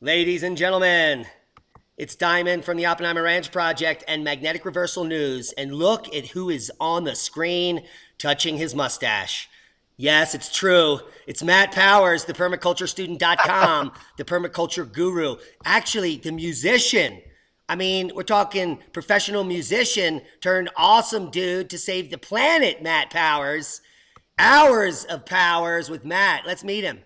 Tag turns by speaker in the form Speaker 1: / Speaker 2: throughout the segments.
Speaker 1: Ladies and gentlemen, it's Diamond from the Oppenheimer Ranch Project and Magnetic Reversal News. And look at who is on the screen touching his mustache. Yes, it's true. It's Matt Powers, the permaculturestudent.com, the permaculture guru. Actually, the musician. I mean, we're talking professional musician turned awesome dude to save the planet, Matt Powers. Hours of powers with Matt. Let's meet him.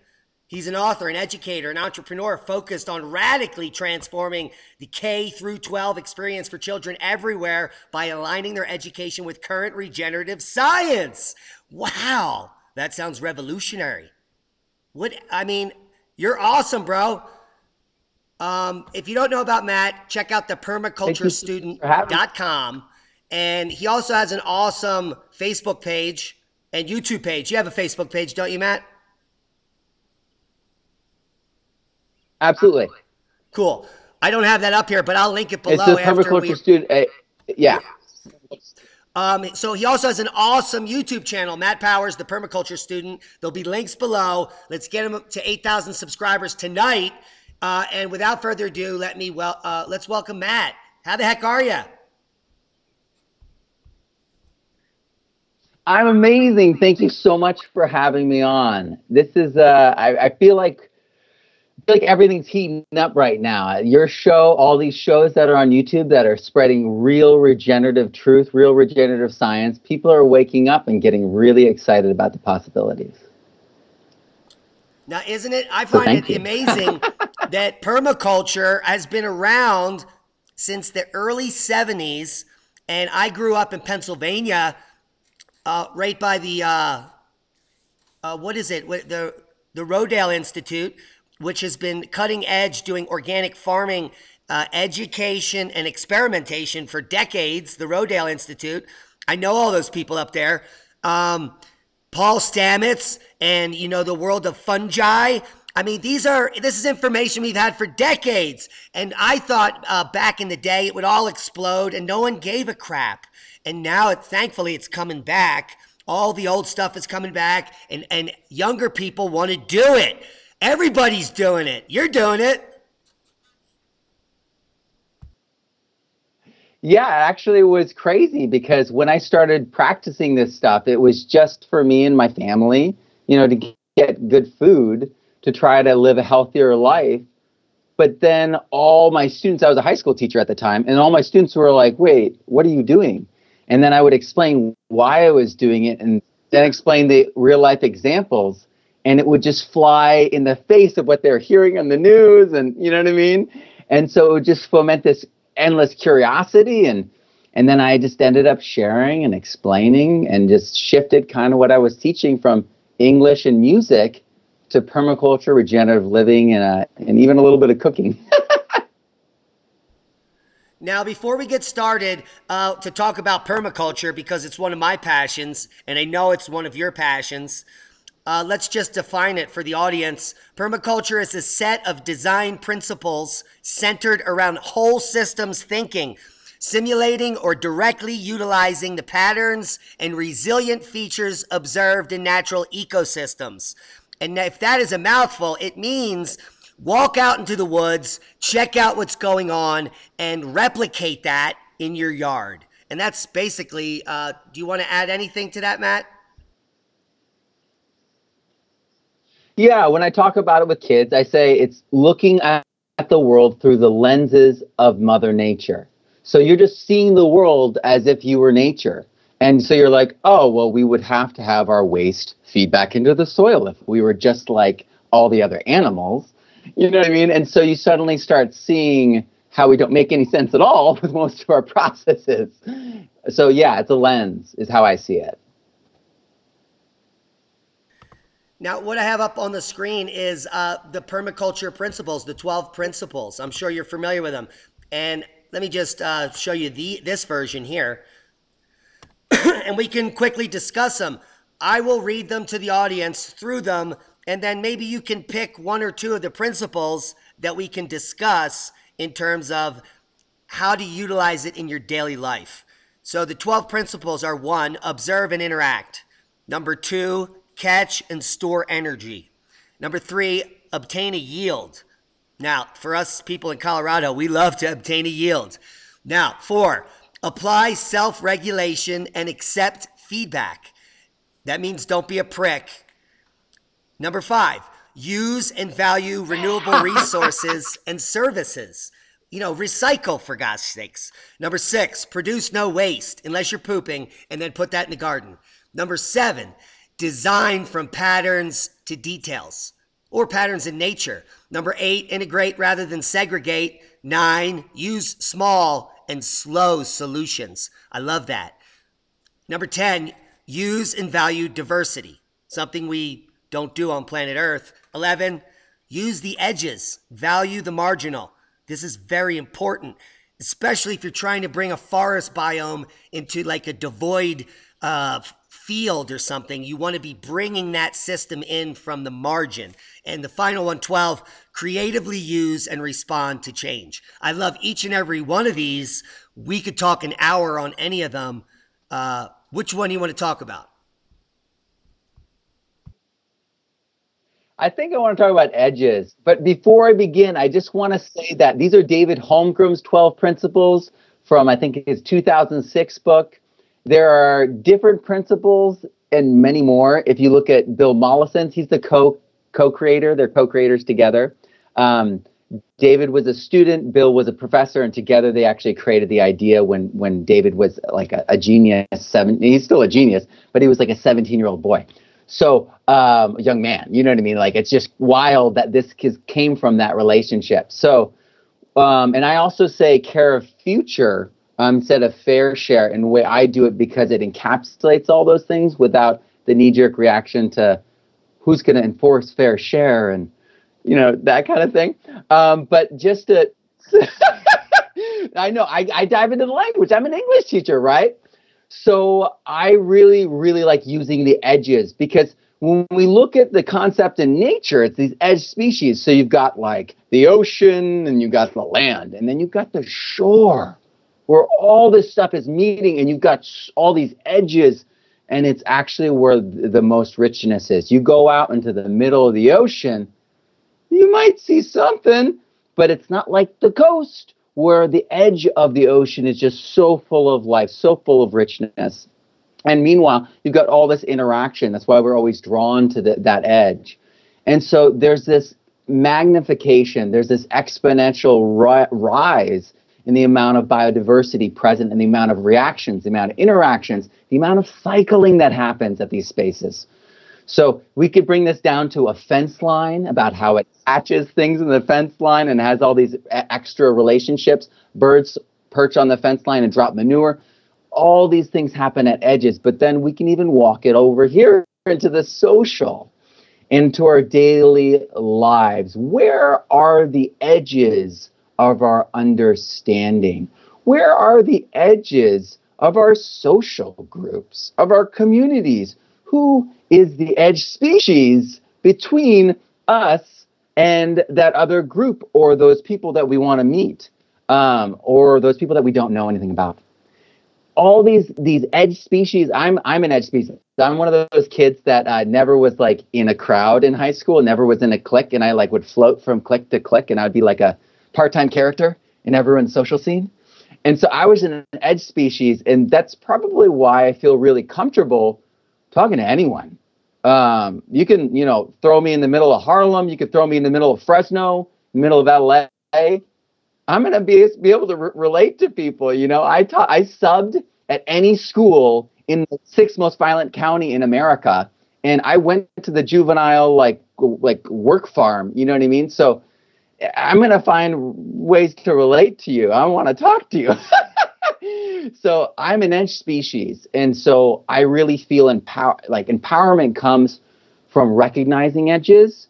Speaker 1: He's an author, an educator, an entrepreneur focused on radically transforming the K through 12 experience for children everywhere by aligning their education with current regenerative science. Wow, that sounds revolutionary. What I mean, you're awesome, bro. Um, if you don't know about Matt, check out the permaculturestudent.com. And he also has an awesome Facebook page and YouTube page. You have a Facebook page, don't you, Matt?
Speaker 2: Absolutely.
Speaker 1: Cool. I don't have that up here, but I'll link it below.
Speaker 2: It's the permaculture we... student. Uh, yeah.
Speaker 1: Um, so he also has an awesome YouTube channel, Matt Powers, the permaculture student. There'll be links below. Let's get him to 8,000 subscribers tonight. Uh, and without further ado, let me well, uh, let's welcome Matt. How the heck are you?
Speaker 2: I'm amazing. Thank you so much for having me on. This is, uh, I, I feel like like everything's heating up right now. Your show, all these shows that are on YouTube that are spreading real regenerative truth, real regenerative science, people are waking up and getting really excited about the possibilities.
Speaker 1: Now, isn't it? I find so it you. amazing that permaculture has been around since the early 70s. And I grew up in Pennsylvania, uh, right by the, uh, uh, what is it? The, the Rodale Institute, which has been cutting edge doing organic farming uh, education and experimentation for decades, the Rodale Institute. I know all those people up there. Um, Paul Stamets and, you know, the world of fungi. I mean, these are, this is information we've had for decades. And I thought uh, back in the day it would all explode and no one gave a crap. And now, it, thankfully, it's coming back. All the old stuff is coming back, and, and younger people want to do it. Everybody's doing it. You're doing it.
Speaker 2: Yeah, actually, it was crazy because when I started practicing this stuff, it was just for me and my family, you know, to get good food, to try to live a healthier life. But then all my students, I was a high school teacher at the time, and all my students were like, wait, what are you doing? And then I would explain why I was doing it and then explain the real life examples and it would just fly in the face of what they're hearing on the news and you know what i mean? And so it would just foment this endless curiosity and and then i just ended up sharing and explaining and just shifted kind of what i was teaching from english and music to permaculture regenerative living and, uh, and even a little bit of cooking.
Speaker 1: Now, before we get started uh, to talk about permaculture, because it's one of my passions, and I know it's one of your passions, uh, let's just define it for the audience. Permaculture is a set of design principles centered around whole systems thinking, simulating or directly utilizing the patterns and resilient features observed in natural ecosystems. And if that is a mouthful, it means walk out into the woods, check out what's going on, and replicate that in your yard. And that's basically, uh, do you want to add anything to that, Matt?
Speaker 2: Yeah, when I talk about it with kids, I say it's looking at the world through the lenses of Mother Nature. So you're just seeing the world as if you were nature. And so you're like, oh, well, we would have to have our waste feed back into the soil if we were just like all the other animals. You know what I mean? And so you suddenly start seeing how we don't make any sense at all with most of our processes. So yeah, it's a lens, is how I see it.
Speaker 1: Now, what I have up on the screen is uh, the permaculture principles, the 12 principles. I'm sure you're familiar with them. And let me just uh, show you the this version here. and we can quickly discuss them. I will read them to the audience through them, and then maybe you can pick one or two of the principles that we can discuss in terms of how to utilize it in your daily life. So the 12 principles are one, observe and interact. Number two, catch and store energy. Number three, obtain a yield. Now, for us people in Colorado, we love to obtain a yield. Now, four, apply self regulation and accept feedback. That means don't be a prick. Number five, use and value renewable resources and services. You know, recycle for God's sakes. Number six, produce no waste unless you're pooping and then put that in the garden. Number seven, design from patterns to details or patterns in nature. Number eight, integrate rather than segregate. Nine, use small and slow solutions. I love that. Number 10, use and value diversity, something we don't do on planet Earth. 11, use the edges, value the marginal. This is very important, especially if you're trying to bring a forest biome into like a devoid uh, field or something. You want to be bringing that system in from the margin. And the final one, 12, creatively use and respond to change. I love each and every one of these. We could talk an hour on any of them. Uh, which one do you want to talk about?
Speaker 2: I think I want to talk about edges. But before I begin, I just want to say that these are David Holmgren's 12 principles from, I think, his 2006 book. There are different principles and many more. If you look at Bill Mollison's, he's the co co-creator. They're co-creators together. Um, David was a student, Bill was a professor, and together they actually created the idea when when David was like a, a genius. Seven, he's still a genius, but he was like a 17 year old boy. So um, young man, you know what I mean? Like it's just wild that this came from that relationship. So, um, and I also say care of future um, instead of fair share, in the way I do it because it encapsulates all those things without the knee jerk reaction to who's going to enforce fair share and you know that kind of thing. Um, but just to, I know I, I dive into the language. I'm an English teacher, right? So I really, really like using the edges because when we look at the concept in nature, it's these edge species. So you've got like the ocean and you've got the land, and then you've got the shore where all this stuff is meeting, and you've got all these edges and it's actually where the most richness is. You go out into the middle of the ocean, you might see something, but it's not like the coast where the edge of the ocean is just so full of life, so full of richness. And meanwhile, you've got all this interaction. That's why we're always drawn to the, that edge. And so there's this magnification, there's this exponential ri- rise in the amount of biodiversity present and the amount of reactions, the amount of interactions, the amount of cycling that happens at these spaces. So we could bring this down to a fence line about how it hatches things in the fence line and has all these extra relationships. Birds perch on the fence line and drop manure. All these things happen at edges, but then we can even walk it over here into the social, into our daily lives. Where are the edges of our understanding? Where are the edges of our social groups, of our communities? Who is the edge species between us and that other group or those people that we want to meet um, or those people that we don't know anything about? all these these edge species i'm i'm an edge species i'm one of those kids that uh, never was like in a crowd in high school never was in a clique and i like would float from clique to clique and i'd be like a part-time character in everyone's social scene. And so I was an edge species, and that's probably why I feel really comfortable talking to anyone. Um, you can, you know, throw me in the middle of Harlem. You could throw me in the middle of Fresno, middle of LA. I'm gonna be be able to re- relate to people. You know, I ta- I subbed at any school in the sixth most violent county in America, and I went to the juvenile like like work farm. You know what I mean? So I'm going to find ways to relate to you. I want to talk to you. so I'm an edge species. And so I really feel empower like empowerment comes from recognizing edges,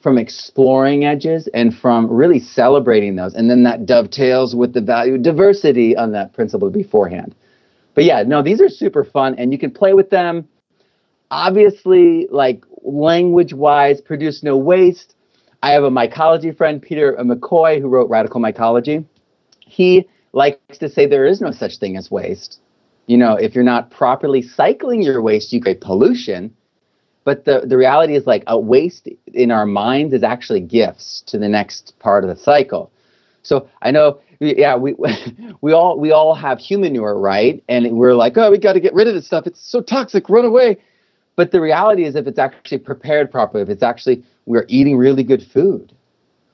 Speaker 2: from exploring edges, and from really celebrating those. And then that dovetails with the value diversity on that principle beforehand. But yeah, no, these are super fun and you can play with them. Obviously, like language wise, produce no waste I have a mycology friend, Peter McCoy, who wrote Radical Mycology. He likes to say there is no such thing as waste. You know, if you're not properly cycling your waste, you create pollution. But the, the reality is like a waste in our minds is actually gifts to the next part of the cycle. So I know, yeah, we we all we all have humanure, right? And we're like, oh, we got to get rid of this stuff. It's so toxic. Run away. But the reality is, if it's actually prepared properly, if it's actually we're eating really good food,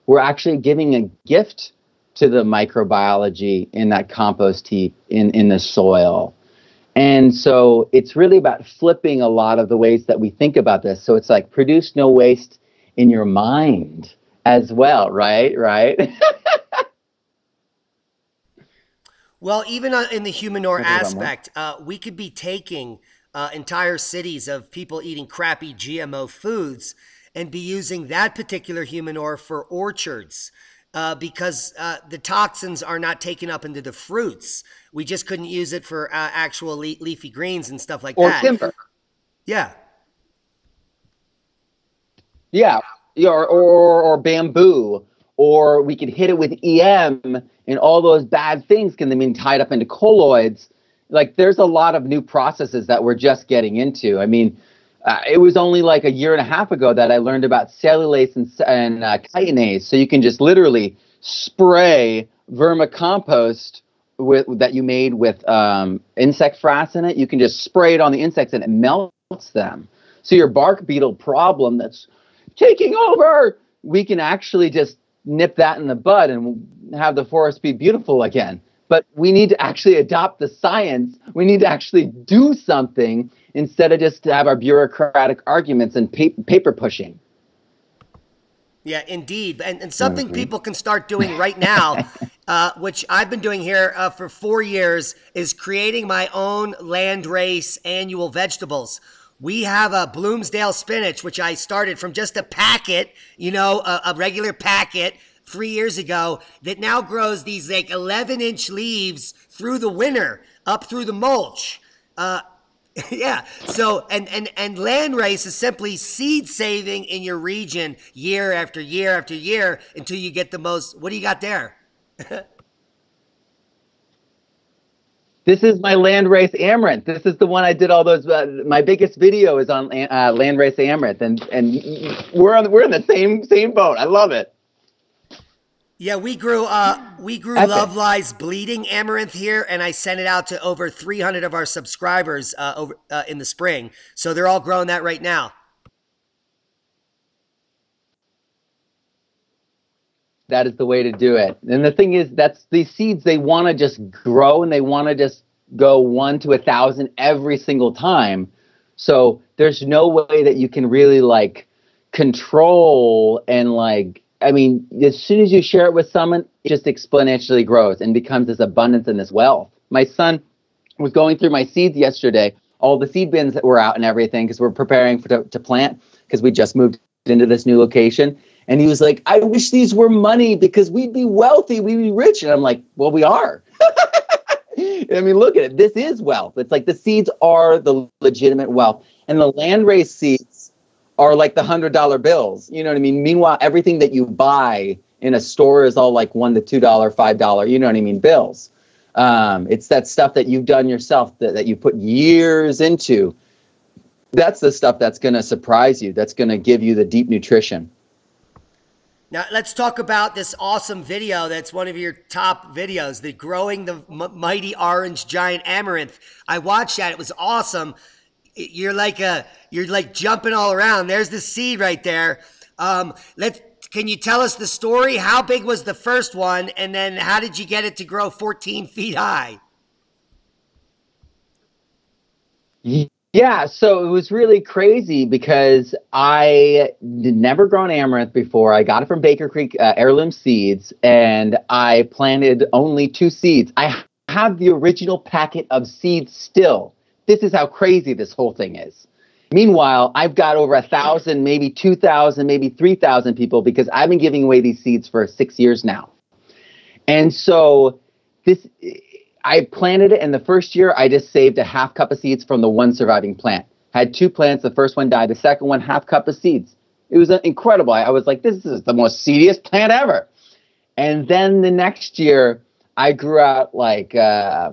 Speaker 2: we're actually giving a gift to the microbiology in that compost heap in in the soil. And so it's really about flipping a lot of the ways that we think about this. So it's like produce no waste in your mind as well, right? Right.
Speaker 1: well, even in the humanure aspect, uh, we could be taking uh, entire cities of people eating crappy GMO foods and be using that particular humanure for orchards uh, because uh, the toxins are not taken up into the fruits. We just couldn't use it for uh, actual le- leafy greens and stuff like
Speaker 2: or
Speaker 1: that.
Speaker 2: Or timber.
Speaker 1: Yeah.
Speaker 2: Yeah, or, or, or bamboo, or we could hit it with EM, and all those bad things can then be tied up into colloids. Like, there's a lot of new processes that we're just getting into. I mean, uh, it was only like a year and a half ago that I learned about cellulase and, and uh, chitinase. So you can just literally spray vermicompost with that you made with um, insect frass in it. You can just spray it on the insects and it melts them. So your bark beetle problem that's taking over, we can actually just nip that in the bud and have the forest be beautiful again. But we need to actually adopt the science. We need to actually do something instead of just to have our bureaucratic arguments and pa- paper pushing.
Speaker 1: Yeah, indeed. And, and something mm-hmm. people can start doing right now, uh, which I've been doing here uh, for four years, is creating my own landrace annual vegetables. We have a Bloomsdale spinach, which I started from just a packet, you know, a, a regular packet three years ago, that now grows these like 11 inch leaves through the winter, up through the mulch. Uh, yeah. So and and and land race is simply seed saving in your region year after year after year until you get the most. What do you got there?
Speaker 2: this is my landrace amaranth. This is the one I did all those. Uh, my biggest video is on uh, landrace amaranth, and and we're on we're in the same same boat. I love it.
Speaker 1: Yeah, we grew uh we grew Epic. Love Lies bleeding amaranth here, and I sent it out to over 300 of our subscribers uh, over uh, in the spring. So they're all growing that right now.
Speaker 2: That is the way to do it. And the thing is, that's these seeds. They want to just grow, and they want to just go one to a thousand every single time. So there's no way that you can really like control and like I mean, as soon as you share it with someone, it just exponentially grows and becomes this abundance and this wealth. My son was going through my seeds yesterday, all the seed bins that were out and everything, because we're preparing for, to, to plant, because we just moved into this new location. And he was like, I wish these were money because we'd be wealthy, we'd be rich. And I'm like, well, we are. I mean, look at it. This is wealth. It's like the seeds are the legitimate wealth. And the landrace seeds are like the hundred dollar bills. You know what I mean? Meanwhile, everything that you buy in a store is all like one to two dollar, five dollar. You know what I mean? Bills. Um, it's that stuff that you've done yourself that, that you put years into. That's the stuff that's going to surprise you. That's going to give you the deep nutrition.
Speaker 1: Now let's talk about this awesome video. That's one of your top videos, the growing the mighty orange giant amaranth. I watched that; it was awesome you're like a you're like jumping all around. There's the seed right there. Um, let can you tell us the story? How big was the first one, and then how did you get it to grow 14 feet high?
Speaker 2: Yeah, so it was really crazy because I never grown amaranth before. I got it from Baker Creek uh, Heirloom Seeds, and I planted only two seeds. I have the original packet of seeds still this is how crazy this whole thing is. Meanwhile, I've got over a thousand, maybe 2,000, maybe 3,000 people because I've been giving away these seeds for six years now. And so this, I planted it, and the first year I just saved a half cup of seeds from the one surviving plant. Had two plants. The first one died. The second one, half cup of seeds. It was incredible. I was like, this is the most seediest plant ever. And then the next year, I grew out like uh,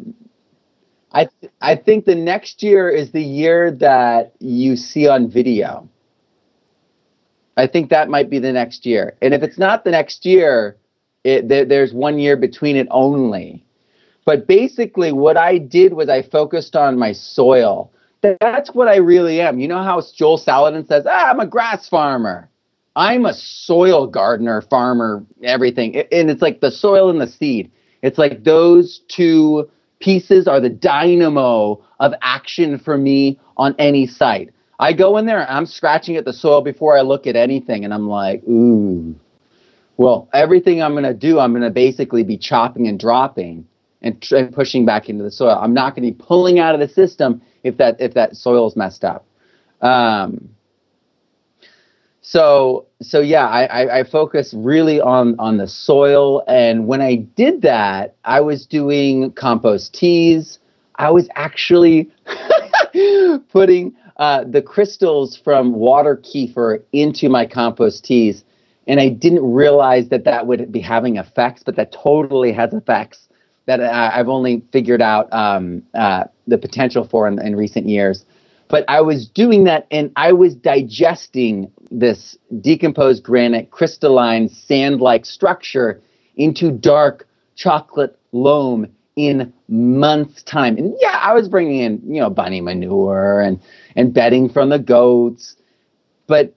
Speaker 2: I th- I think the next year is the year that you see on video. I think that might be the next year. And if it's not the next year, it, there, there's one year between it only. But basically, what I did was I focused on my soil. That's what I really am. You know how Joel Salatin says, ah, I'm a grass farmer. I'm a soil gardener, farmer, everything. And it's like the soil and the seed. It's like those two pieces are the dynamo of action for me on any site. I go in there, I'm scratching at the soil before I look at anything, and I'm like, ooh. Well, everything I'm going to do, I'm going to basically be chopping and dropping and, tr- and pushing back into the soil. I'm not going to be pulling out of the system if that if that soil is messed up. Um, so so yeah, I, I, I focus really on on the soil, and when I did that, I was doing compost teas. I was actually putting uh, the crystals from water kefir into my compost teas, and I didn't realize that that would be having effects, but that totally has effects that I've only figured out um, uh, the potential for in, in, recent years. But I was doing that and I was digesting this decomposed granite crystalline sand like structure into dark chocolate loam in months' time. And yeah, I was bringing in, you know, bunny manure and, and bedding from the goats. But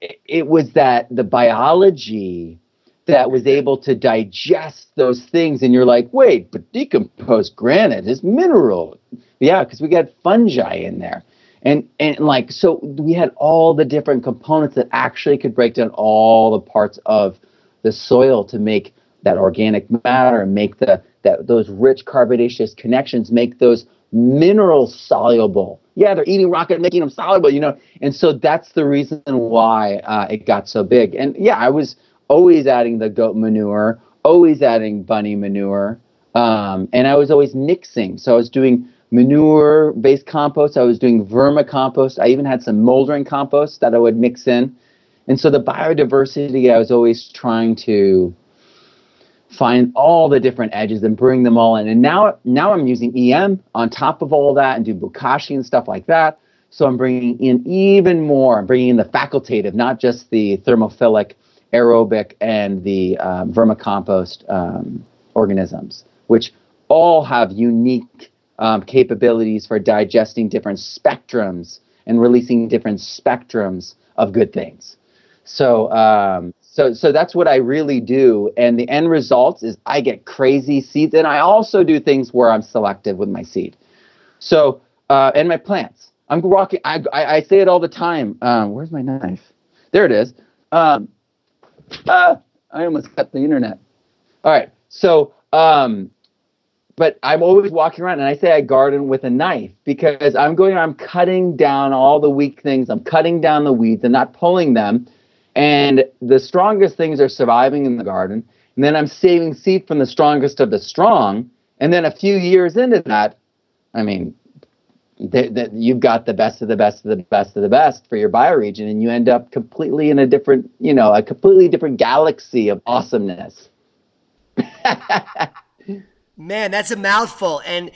Speaker 2: it, was that the biology that was able to digest those things and you're like wait but decomposed granite is mineral yeah because we got fungi in there and and like so we had all the different components that actually could break down all the parts of the soil to make that organic matter and make the that those rich carbonaceous connections make those minerals soluble yeah they're eating rock and making them soluble you know and so that's the reason why uh, it got so big and yeah i was always adding the goat manure, always adding bunny manure. Um, and I was always mixing. So I was doing manure based compost, I was doing vermicompost. I even had some moldering compost that I would mix in. And so the biodiversity, I was always trying to find all the different edges and bring them all in. And now, now I'm using EM on top of all that and do bokashi and stuff like that. So I'm bringing in even more. I'm bringing in the facultative, not just the thermophilic aerobic, and the um, vermicompost um, organisms, which all have unique um, capabilities for digesting different spectrums and releasing different spectrums of good things. So, um, so, so that's what I really do, and the end result is I get crazy seeds, and I also do things where I'm selective with my seed. So, uh, and my plants. I'm walking. I, I, I say it all the time. Um, where's my knife? There it is. Um, ah, I almost cut the internet. All right. So, um, but I'm always walking around and I say I garden with a knife because I'm going, I'm cutting down all the weak things. I'm cutting down the weeds and not pulling them. And the strongest things are surviving in the garden. And then I'm saving seed from the strongest of the strong. And then a few years into that, I mean, that, you've got the best of the best of the best of the best for your bioregion, and you end up completely in a different, you know, a completely different galaxy of awesomeness.
Speaker 1: Man, that's a mouthful. And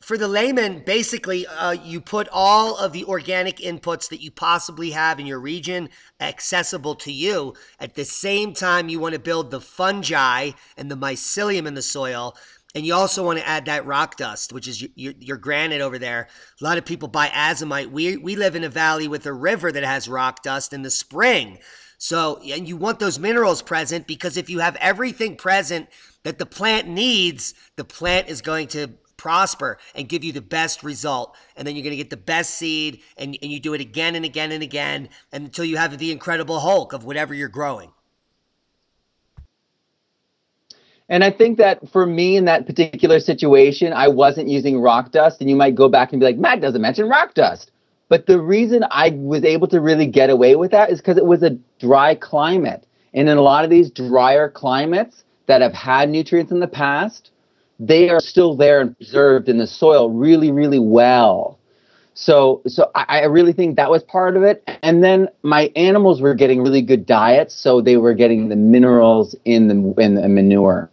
Speaker 1: for the layman, basically, uh, you put all of the organic inputs that you possibly have in your region accessible to you. At the same time, you want to build the fungi and the mycelium in the soil and you also want to add that rock dust, which is your, your, granite over there. A lot of people buy azomite. We, we live in a valley with a river that has rock dust in the spring. So, and you want those minerals present because if you have everything present that the plant needs, the plant is going to prosper and give you the best result. And then you're going to get the best seed and, and you do it again and again and again until you have the incredible Hulk of whatever you're growing.
Speaker 2: And I think that for me in that particular situation, I wasn't using rock dust. And you might go back and be like, Matt doesn't mention rock dust. But the reason I was able to really get away with that is because it was a dry climate. And in a lot of these drier climates that have had nutrients in the past, they are still there and preserved in the soil really, really well. So, so I, I really think that was part of it. And then my animals were getting really good diets, so they were getting the minerals in the in the manure.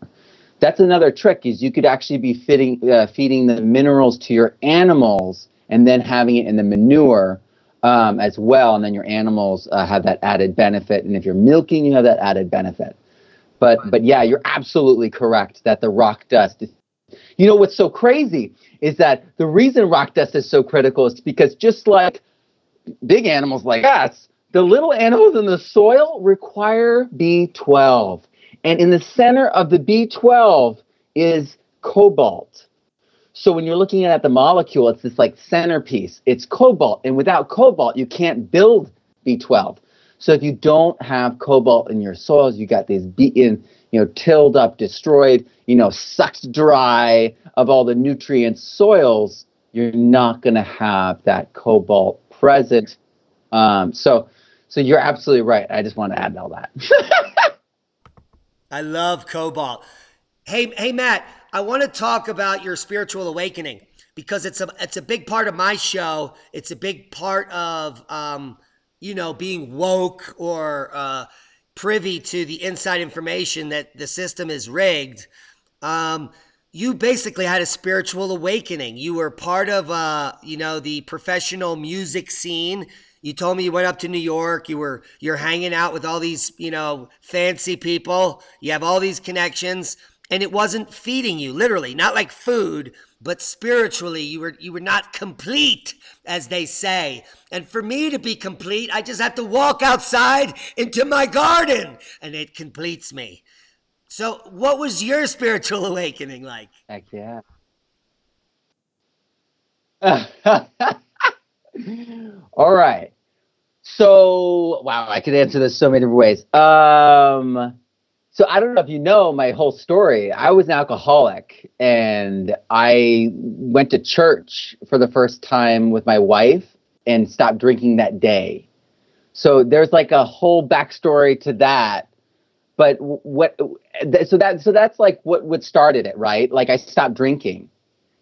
Speaker 2: that's another trick is you could actually be fitting, uh, feeding the minerals to your animals and then having it in the manure um, as well. And then your animals uh, have that added benefit. And if you're milking, you have that added benefit. But, but yeah, you're absolutely correct that the rock dust is you know what's so crazy is that the reason rock dust is so critical is because just like big animals like us, the little animals in the soil require B12. And in the center of the B12 is cobalt. So when you're looking at the molecule, it's this like centerpiece. It's cobalt. And without cobalt, you can't build B12. So if you don't have cobalt in your soils, you got these beaten, you know, tilled up, destroyed, you know, sucked dry of all the nutrients soils, you're not going to have that cobalt present. Um, so, so you're absolutely right. I just want to add all that.
Speaker 1: I love cobalt. Hey, hey, Matt, I want to talk about your spiritual awakening because it's a it's a big part of my show. It's a big part of um, you know being woke or uh, privy to the inside information that the system is rigged. Um, you basically had a spiritual awakening. You were part of uh, you know the professional music scene you told me you went up to New York. You were you're hanging out with all these, you know, fancy people. You have all these connections and it wasn't feeding you literally, not like food, but spiritually you were you were not complete as they say. And for me to be complete, I just have to walk outside into my garden and it completes me. So, what was your spiritual awakening like?
Speaker 2: Heck yeah. All right. So, wow, I could answer this so many different ways. Um, so I don't know if you know my whole story. I was an alcoholic and I went to church for the first time with my wife and stopped drinking that day. So there's like a whole backstory to that. But what so that so that's like what what started it, right? Like I stopped drinking.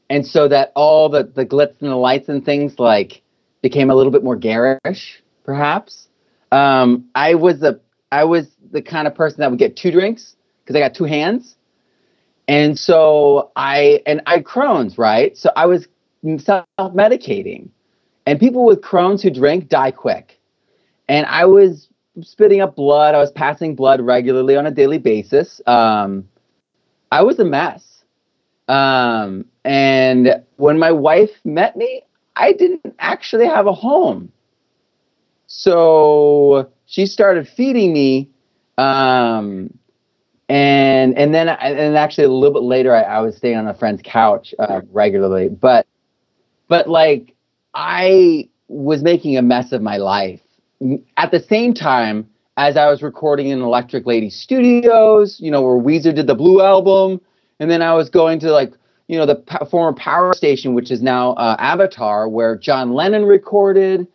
Speaker 2: And so that all the the glitz and the lights and things like became a little bit more garish, perhaps. Um, I was a I was the kind of person that would get two drinks because I got two hands, and so I and I Crohn's right. So I was self medicating, and people with Crohn's who drink die quick, and I was spitting up blood. I was passing blood regularly on a daily basis. Um, I was a mess. Um, and when my wife met me, I didn't actually have a home. So she started feeding me. Um, and and then and actually a little bit later I, I was staying on a friend's couch uh, regularly but but like I was making a mess of my life at the same time as I was recording in Electric Lady Studios, you know, where Weezer did the Blue album, and then I was going to like you know, the p- former power station, which is now uh, Avatar, where John Lennon recorded.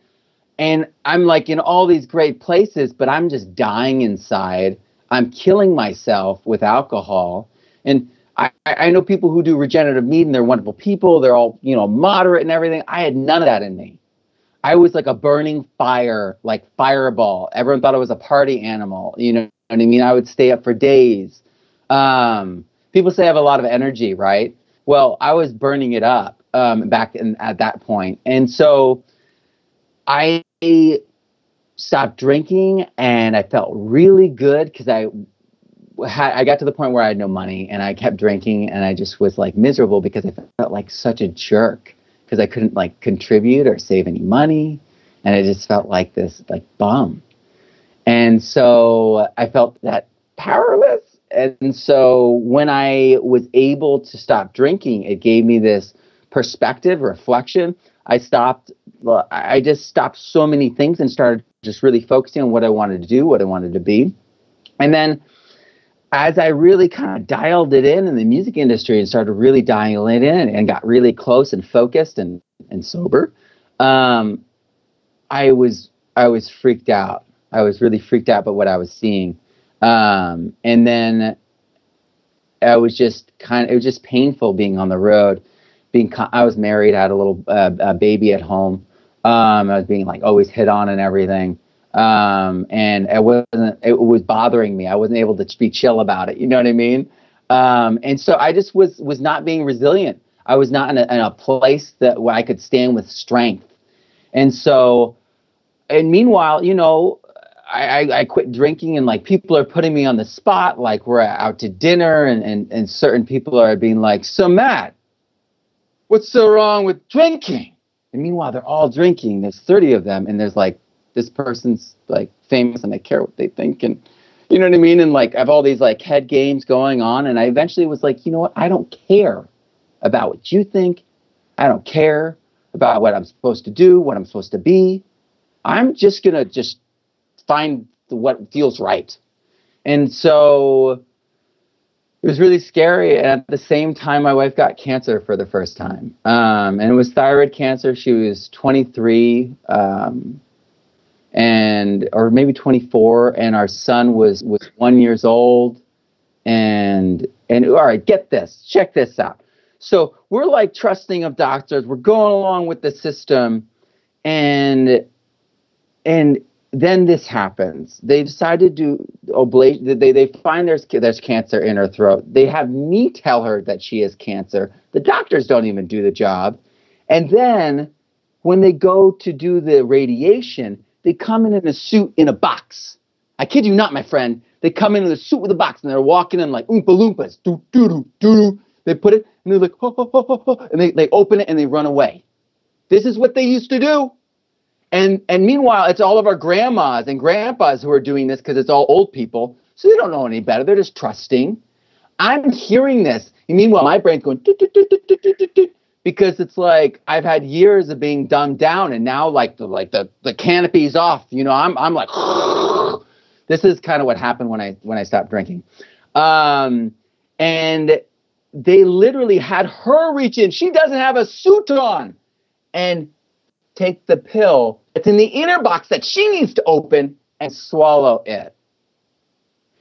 Speaker 2: And I'm like in all these great places, but I'm just dying inside. I'm killing myself with alcohol. And I, I know people who do regenerative meat and they're wonderful people. They're all, you know, moderate and everything. I had none of that in me. I was like a burning fire, like fireball. Everyone thought I was a party animal. You know what I mean? I would stay up for days. Um, people say I have a lot of energy, right? Well, I was burning it up um, back in, at that point, and so I stopped drinking, and I felt really good because I had I got to the point where I had no money, and I kept drinking, and I just was like miserable because I felt like such a jerk because I couldn't like contribute or save any money, and I just felt like this like bum, and so I felt that powerless and so when I was able to stop drinking, it gave me this perspective, reflection. I stopped, I just stopped so many things and started just really focusing on what I wanted to do, what I wanted to be. And then as I really kind of dialed it in in the music industry and started really dialing it in and got really close and focused and, and sober, um, I was I was freaked out. I was really freaked out by what I was seeing. Um, and then I was just kind of, it was just painful being on the road. Being, I was married, I had a little uh, a baby at home. Um, I was being like always hit on and everything. Um, and it wasn't, it was bothering me. I wasn't able to be chill about it. You know what I mean? Um, and so I just was was not being resilient. I was not in a, in a place that where I could stand with strength. And so, and meanwhile, you know, I, I, quit drinking and like people are putting me on the spot. Like we're out to dinner and, and, and certain people are being like, so Matt, what's so wrong with drinking? And meanwhile, they're all drinking. There's 30 of them. And there's like, this person's like famous and I care what they think. And you know what I mean? And like, I have all these like head games going on. And I eventually was like, you know what? I don't care about what you think. I don't care about what I'm supposed to do, what I'm supposed to be. I'm just to just find what feels right. And so it was really scary. And at the same time, my wife got cancer for the first time. Um, and it was thyroid cancer. She was 23. Um, and or maybe 24 and our son was was one years old and and all right get this check this out so we're like trusting of doctors we're going along with the system and and then this happens. They decide to do ablation. They, they find there's, there's cancer in her throat. They have me tell her that she has cancer. The doctors don't even do the job. And then when they go to do the radiation, they come in in a suit in a box. I kid you not, my friend. They come in in a suit with a box and they're walking in like oompa loompas. Doo, doo, doo, doo. They put it and they're like, ho, ho, ho, ho, ho, and they, they open it and they run away. This is what they used to do. And and meanwhile, it's all of our grandmas and grandpas who are doing this because it's all old people. So they don't know any better. They're just trusting. I'm hearing this. And meanwhile, my brain's going because it's like I've had years of being dumbed down, and now like the like the the canopy's off. You know, I'm I'm like this is kind of what happened when I when I stopped drinking. Um, and they literally had her reach in. She doesn't have a suit on, and take the pill that's in the inner box that she needs to open and swallow it.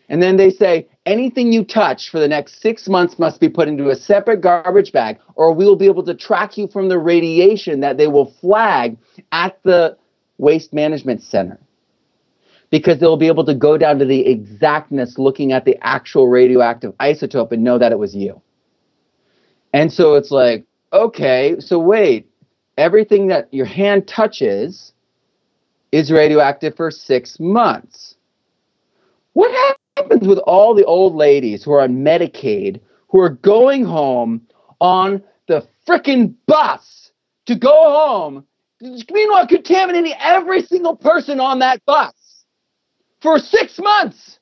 Speaker 2: And then they say, anything you touch for the next six months must be put into a separate garbage bag, or we will be able to track you from the radiation that they will flag at the waste management center. Because they'll be able to go down to the exactness looking at the actual radioactive isotope and know that it was you. And so it's like, okay, so wait, everything that your hand touches is radioactive for six months. What happens with all the old ladies who are on Medicaid who are going home on the freaking bus to go home, meanwhile contaminating every single person on that bus for six months?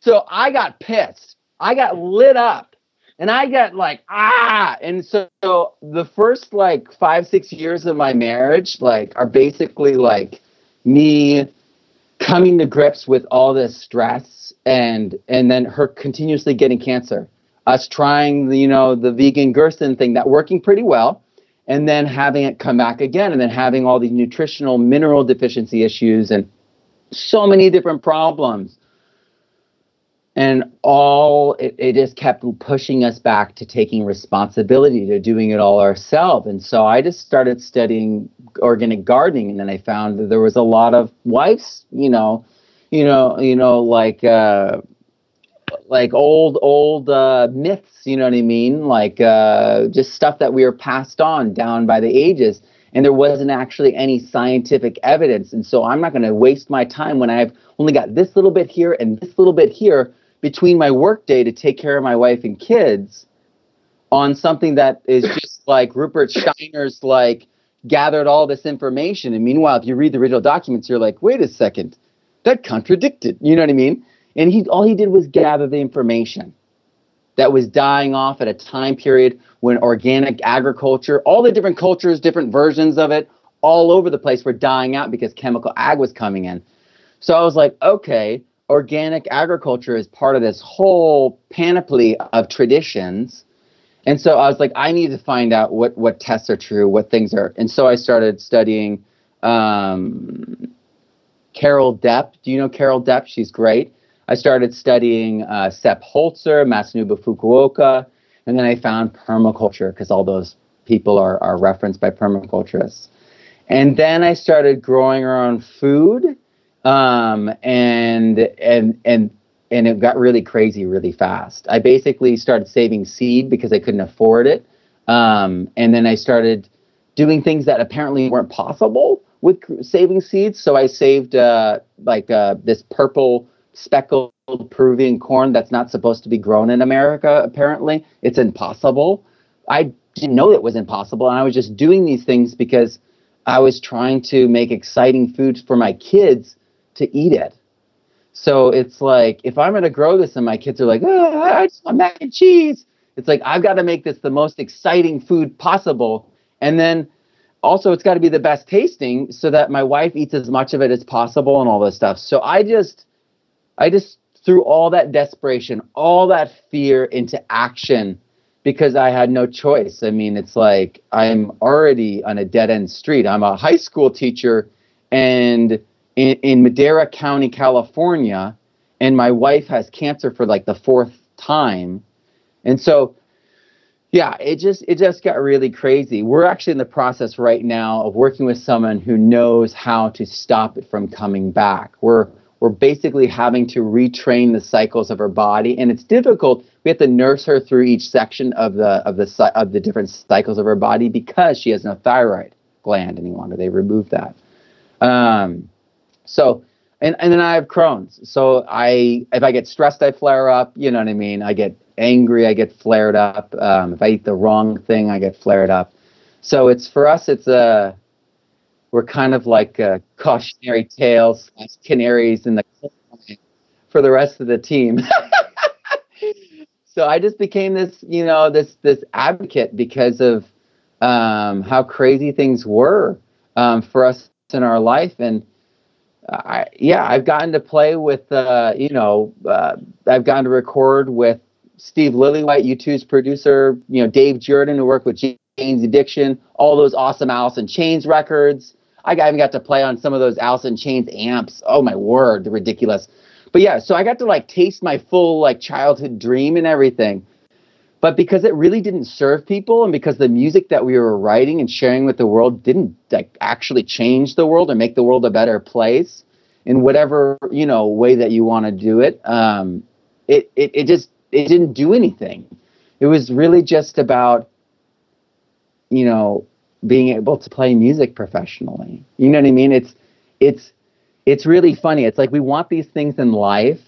Speaker 2: So I got pissed. I got lit up and I got like ah, and so, the first like five six years of my marriage like are basically like me coming to grips with all this stress and and then her continuously getting cancer. Us trying the you know the vegan Gerson thing that working pretty well and then having it come back again and then having all these nutritional mineral deficiency issues and so many different problems and all it, it just kept pushing us back to taking responsibility to doing it all ourselves. And so i just started studying organic gardening and then i found that there was a lot of wives you know you know you know like uh like old old uh myths you know what i mean? Like uh just stuff that we were passed on down by the ages and there wasn't actually any scientific evidence. And so i'm not going to waste my time when i've only got this little bit here and this little bit here between my workday to take care of my wife and kids on something that is just like Rudolf Steiner's like gathered all this information. And meanwhile, if you read the original documents, you're like, wait a second, that contradicted. You know what I mean? And he all he did was gather the information that was dying off at a time period when organic agriculture, all the different cultures, different versions of it, all over the place were dying out because chemical ag was coming in. So I was like, okay, organic agriculture is part of this whole panoply of traditions. And so I was like, I need to find out what what tests are true, what things are. And so I started studying um, Carol Deppe. Do you know Carol Deppe? She's great. I started studying uh, Sepp Holzer, Masanobu Fukuoka, and then I found permaculture because all those people are, are referenced by permaculturists. And then I started growing our own food um, and and and and it got really crazy really fast. I basically started saving seed because I couldn't afford it, um, and then I started doing things that apparently weren't possible with saving seeds. So I saved uh, like uh, this purple speckled Peruvian corn that's not supposed to be grown in America. Apparently, it's impossible. I didn't know it was impossible, and I was just doing these things because I was trying to make exciting foods for my kids to eat it. So it's like if I'm going to grow this and my kids are like, oh, I just want mac and cheese. It's like I've got to make this the most exciting food possible, and then also it's got to be the best tasting so that my wife eats as much of it as possible and all this stuff. So I just, I just threw all that desperation, all that fear into action because I had no choice. I mean, it's like I'm already on a dead end street. I'm a high school teacher and in, in Madera County, California, and my wife has cancer for like the fourth time. And so yeah, it just it just got really crazy. We're actually in the process right now of working with someone who knows how to stop it from coming back. We're we're basically having to retrain the cycles of her body and it's difficult we have to nurse her through each section of the of the of the different cycles of her body because she has no thyroid gland any longer they removed that um, so and and then i have crohn's. So i if i get stressed i flare up you know what i mean? I get angry i get flared up. Um, if i eat the wrong thing i get flared up. So it's for us it's a we're kind of like uh, cautionary tales canaries in the for the rest of the team. so I just became this, you know, this this advocate because of um, how crazy things were um, for us in our life, and I, yeah, I've gotten to play with, uh, you know, uh, I've gotten to record with Steve Lillywhite, U2's producer, you know, Dave Jerden, who worked with Jane's Addiction, all those awesome Alice in Chains records. I even got to play on some of those Alice in Chains amps. Oh my word, ridiculous. But yeah, so I got to like taste my full like childhood dream and everything. But because it really didn't serve people, and because the music that we were writing and sharing with the world didn't like actually change the world or make the world a better place in whatever you know way that you want to do it, um, it, it it just it didn't do anything. It was really just about you know being able to play music professionally. You know what I mean? It's it's it's really funny. It's like we want these things in life,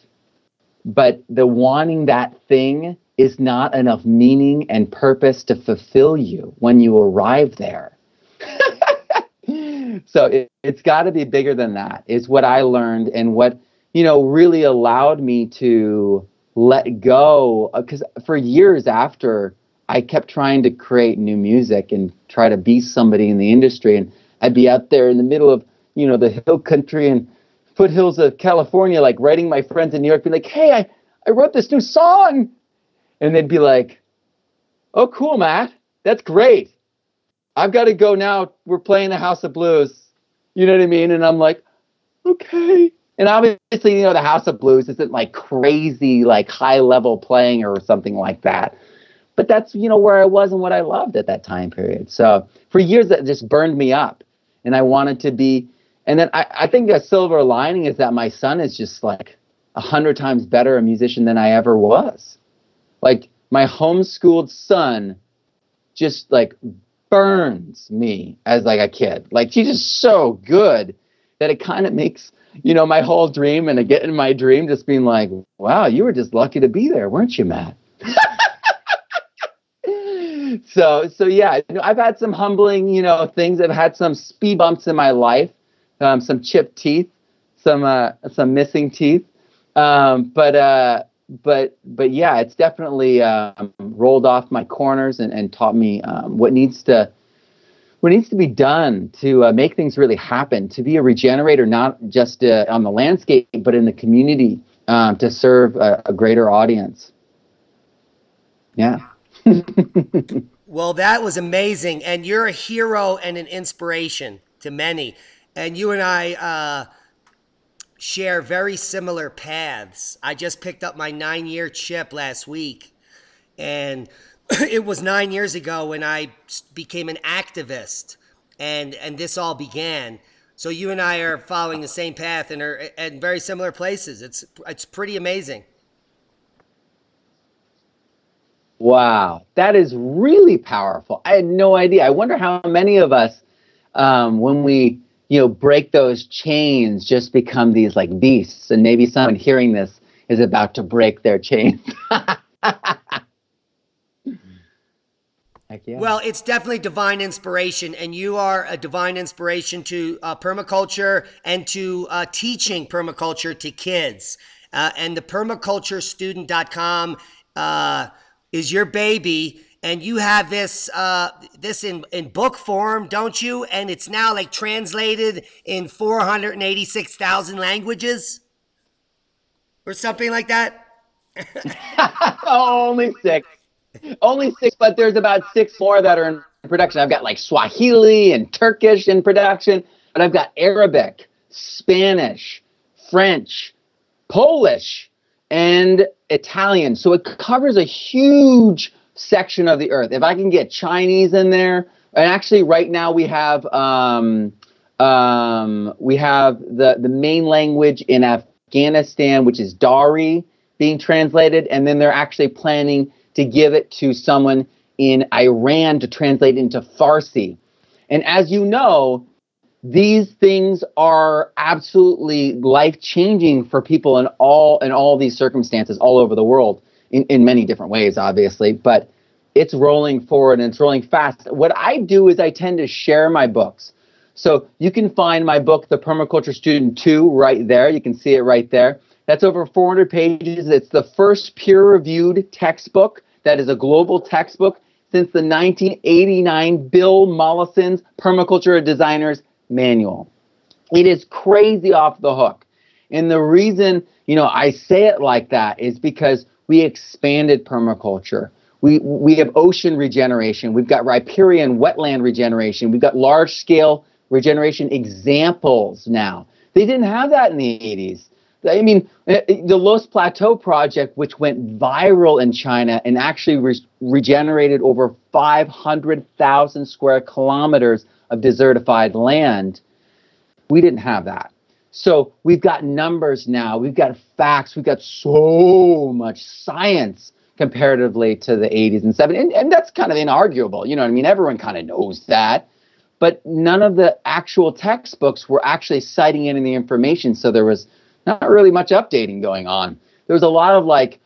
Speaker 2: but the wanting that thing is not enough meaning and purpose to fulfill you when you arrive there. so it, it's got to be bigger than that. Is what I learned and what you know really allowed me to let go uh, because for years after I kept trying to create new music and try to be somebody in the industry. And I'd be out there in the middle of, you know, the hill country and foothills of California, like writing my friends in New York, be like, hey, I, I wrote this new song. And they'd be like, oh, cool, Matt. That's great. I've got to go now. We're playing the House of Blues. You know what I mean? And I'm like, okay. And obviously, you know, the House of Blues isn't like crazy, like high level playing or something like that but that's you know where I was and what I loved at that time period. So for years that just burned me up, and I wanted to be. And then I, I think a silver lining is that my son is just like a hundred times better a musician than I ever was. Like my homeschooled son, just like burns me as like a kid. Like he's just so good that it kind of makes you know my whole dream and I get in my dream just being like, wow, you were just lucky to be there, weren't you, Matt? so so yeah, I've had some humbling, you know, things. I've had some speed bumps in my life, um, some chipped teeth, some uh, some missing teeth, um, but uh, but but yeah, it's definitely um, rolled off my corners and, and taught me um, what needs to what needs to be done to uh, make things really happen. To be a regenerator, not just uh, on the landscape, but in the community, um, to serve a, a greater audience. Yeah.
Speaker 1: well, that was amazing. And you're a hero and an inspiration to many. And you and I uh, share very similar paths. I just picked up my nine year chip last week, and it was nine years ago when I became an activist, and and this all began. So you and I are following the same path and are at very similar places. It's it's pretty amazing.
Speaker 2: Wow, that is really powerful. I had no idea. I wonder how many of us, um, when we you know break those chains, just become these like beasts. And maybe someone hearing this is about to break their chains.
Speaker 1: yeah. Well, it's definitely divine inspiration, and you are a divine inspiration to uh, permaculture and to uh, teaching permaculture to kids. Uh, and the permaculturestudent.com uh, is your baby, and you have this uh, this in, in book form, don't you? And it's now like translated in 486,000 languages or something like that.
Speaker 2: Only six. Only six, but there's about six more that are in production. I've got like Swahili and Turkish in production, but I've got Arabic, Spanish, French, Polish, and Italian. So it covers a huge section of the earth. If I can get Chinese in there, and actually right now we have um, um, we have the the main language in Afghanistan, which is Dari, being translated, and then they're actually planning to give it to someone in Iran to translate into Farsi. And as you know, these things are absolutely life changing for people in all in all these circumstances all over the world in, in many different ways, obviously. But it's rolling forward and it's rolling fast. What I do is I tend to share my books. So you can find my book, The Permaculture Student 2, right there. You can see it right there. That's over 400 pages. It's the first peer reviewed textbook that is a global textbook since the 1989 Bill Mollison's Permaculture Designers Manual. It is crazy off the hook. And the reason, you know, I say it like that is because we expanded permaculture. We, we have ocean regeneration. We've got riparian wetland regeneration. We've got large scale regeneration examples now. They didn't have that in the 80s. I mean, eh, eh, the Loess Plateau project, which went viral in China and actually re- regenerated over 500,000 square kilometers of desertified land, we didn't have that. So we've got numbers now, we've got facts, we've got so much science comparatively to the 80s and 70s. And, and that's kind of inarguable. You know what I mean? Everyone kind of knows that. But none of the actual textbooks were actually citing any of the information. So there was not really much updating going on. There was a lot of like,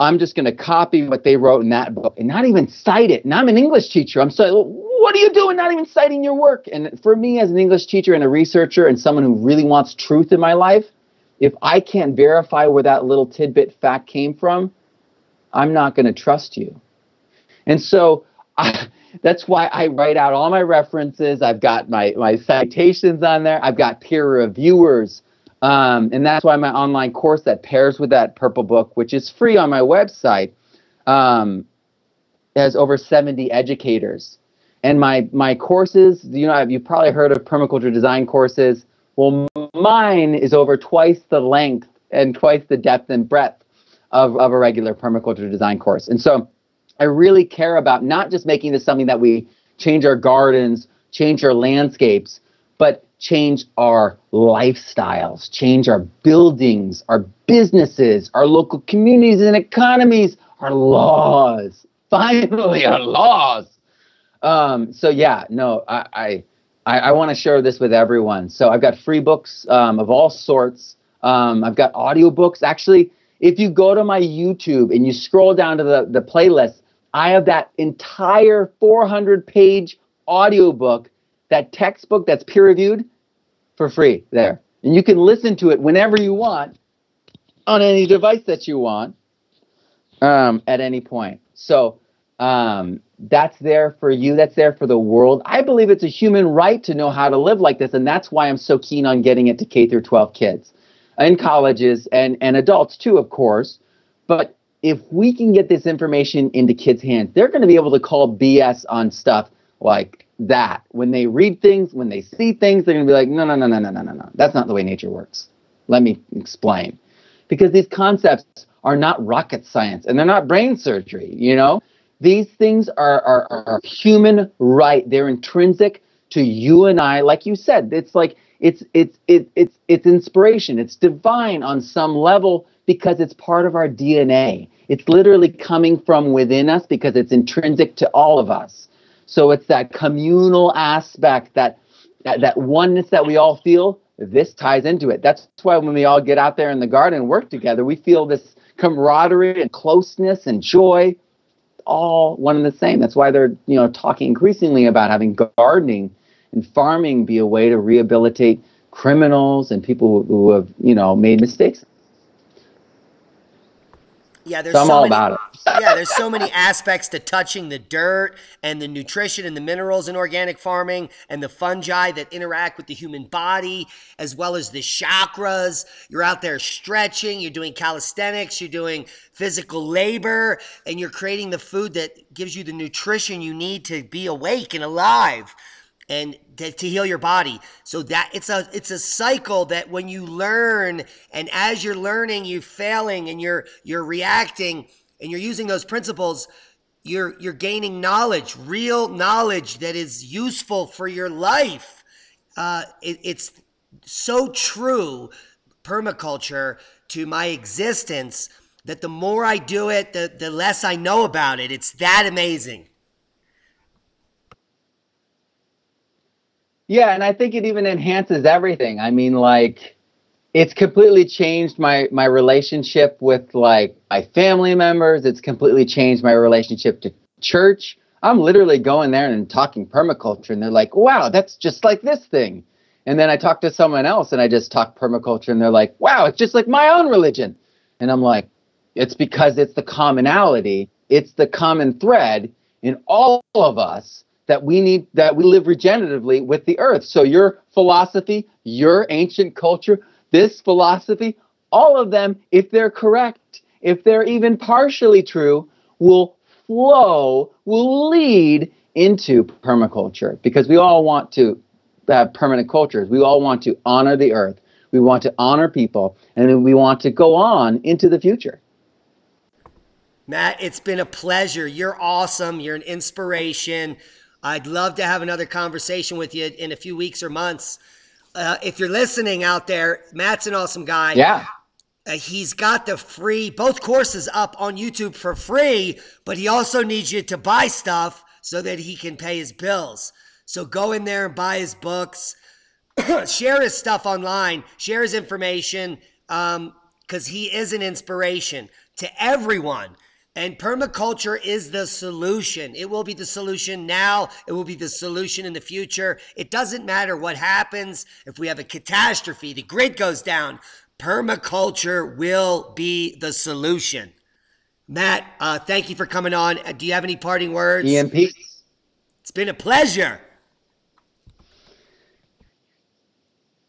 Speaker 2: I'm just going to copy what they wrote in that book and not even cite it. And I'm an English teacher. I'm so, what are you doing not even citing your work? And for me, as an English teacher and a researcher and someone who really wants truth in my life, if I can't verify where that little tidbit fact came from, I'm not going to trust you. And so I, that's why I write out all my references. I've got my, my citations on there. I've got peer reviewers. Um, and that's why my online course that pairs with that purple book, which is free on my website, um, has over 70 educators. And my my courses, you know, you've probably heard of permaculture design courses. Well, mine is over twice the length and twice the depth and breadth of, of a regular permaculture design course. And so I really care about not just making this something that we change our gardens, change our landscapes, but change our lifestyles, change our buildings, our businesses, our local communities and economies, our laws. Finally, our laws. Um, so yeah, no, I I, I want to share this with everyone. So I've got free books um, of all sorts. Um, I've got audiobooks. Actually, if you go to my YouTube and you scroll down to the, the playlist, I have that entire 400 page audiobook that textbook that's peer reviewed for free there. And you can listen to it whenever you want on any device that you want um, at any point. So um, that's there for you. That's there for the world. I believe it's a human right to know how to live like this. And that's why I'm so keen on getting it to K through 12 kids and colleges and, and adults too, of course. But if we can get this information into kids' hands, they're going to be able to call BS on stuff like that. When they read things, when they see things, they're going to be like, no, no, no, no, no, no, no, no. That's not the way nature works. Let me explain. Because these concepts are not rocket science and they're not brain surgery, you know? These things are, are, are human right. They're intrinsic to you and I. Like you said, it's like it's it's it, it's it's inspiration. It's divine on some level because it's part of our DNA. It's literally coming from within us because it's intrinsic to all of us. So it's that communal aspect, that that, that oneness that we all feel. This ties into it. That's why when we all get out there in the garden and work together, we feel this camaraderie and closeness and joy, all one and the same. That's why they're you know talking increasingly about having gardening and farming be a way to rehabilitate criminals and people who have you know made mistakes
Speaker 1: yeah, there's
Speaker 2: so
Speaker 1: so many,
Speaker 2: about it.
Speaker 1: yeah, there's so many aspects to touching the dirt and the nutrition and the minerals in organic farming and the fungi that interact with the human body, as well as the chakras. You're out there stretching, you're doing calisthenics, you're doing physical labor, and you're creating the food that gives you the nutrition you need to be awake and alive and to, to, heal your body. So that it's a it's a cycle that when you learn and as you're learning you're failing and you're you're reacting and you're using those principles you're you're gaining knowledge real knowledge that is useful for your life. Uh, it, it's so true permaculture to my existence that the more i do it the, the less i know about it. It's that amazing
Speaker 2: Yeah, and I think it even enhances everything. I mean, like it's completely changed my my relationship with like my family members. It's completely changed my relationship to church. I'm literally going there and talking permaculture, and they're like, "Wow, that's just like this thing." And then I talk to someone else, and I just talk permaculture, and they're like, "Wow, it's just like my own religion." And I'm like, "It's because it's the commonality, it's the common thread in all of us that we need that we live regeneratively with the earth. So your philosophy, your ancient culture, this philosophy, all of them, if they're correct, if they're even partially true, will flow, will lead into permaculture because we all want to have permanent cultures. We all want to honor the earth. We want to honor people, and we want to go on into the future.
Speaker 1: Matt, it's been a pleasure. You're awesome. You're an inspiration. I'd love to have another conversation with you in a few weeks or months. Uh, if you're listening out there, Matt's an awesome guy.
Speaker 2: Yeah.
Speaker 1: Uh, he's got the free, both courses up on YouTube for free, but he also needs you to buy stuff so that he can pay his bills. So go in there and buy his books, share his stuff online, share his information, because um, he is an inspiration to everyone. And permaculture is the solution. It will be the solution now. It will be the solution in the future. It doesn't matter what happens. If we have a catastrophe, the grid goes down, permaculture will be the solution. Matt, uh, thank you for coming on. Uh, do you have any parting words?
Speaker 2: EMP.
Speaker 1: It's been a pleasure.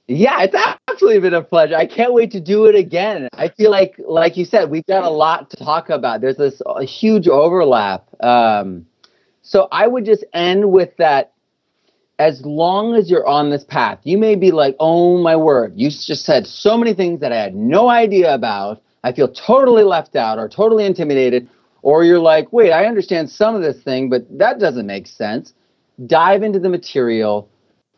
Speaker 2: Yeah, it's absolutely been a pleasure. I can't wait to do it again. I feel like, like you said, we've got a lot to talk about. There's this huge overlap. Um, so I would just end with that. As long as you're on this path, you may be like, "Oh my word, you just said so many things that I had no idea about. I feel totally left out or totally intimidated." Or you're like, "Wait, I understand some of this thing, but that doesn't make sense." Dive into the material.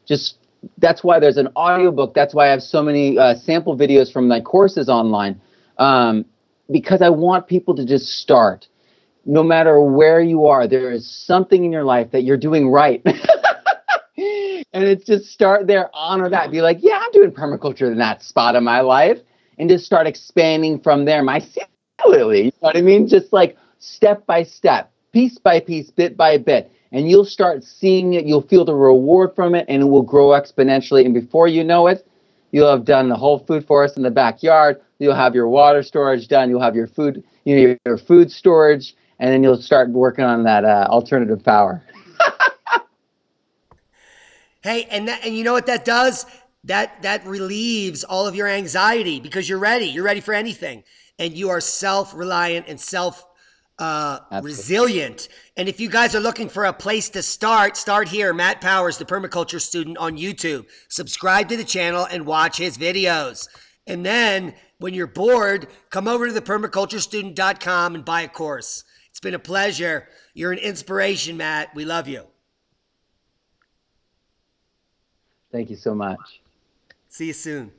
Speaker 2: Just that's why there's an audiobook. That's why I have so many uh, sample videos from my courses online. Um, because I want people to just start. No matter where you are, there is something in your life that you're doing right. and it's just start there, honor that. Be like, yeah, I'm doing permaculture in that spot of my life. And just start expanding from there. My silly, you know what I mean? Just like step by step, piece by piece, bit by bit and you'll start seeing it. You'll feel the reward from it, and it will grow exponentially. And before you know it, you'll have done the whole food forest in the backyard. You'll have your water storage done. You'll have your food, you know, your, food storage, and then you'll start working on that uh, alternative power.
Speaker 1: hey, and that, and you know what that does? That that relieves all of your anxiety because you're ready. You're ready for anything, and you are self-reliant and self uh, resilient. And if you guys are looking for a place to start, start here. Matt Powers, the permaculture student on YouTube. Subscribe to the channel and watch his videos. And then when you're bored, come over to the permaculturestudent.com and buy a course. It's been a pleasure. You're an inspiration, Matt. We love you.
Speaker 2: Thank you so much.
Speaker 1: See you soon.